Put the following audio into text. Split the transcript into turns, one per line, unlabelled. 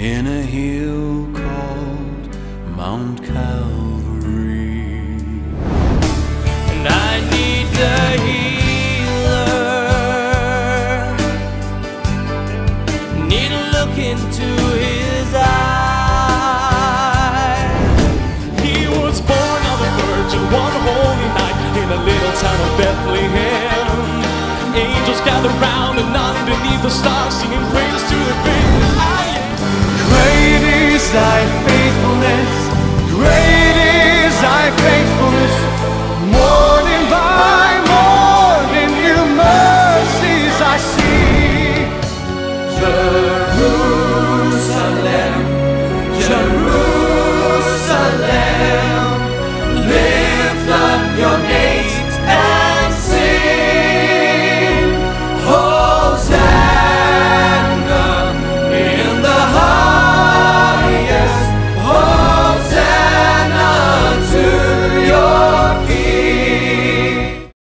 in a hill called Mount Calvary.
And I need the healer, need a look into his eyes. He was
born of
a virgin one
holy night
in a little town of Bethlehem. Angels
gathered round and underneath the stars singing praise.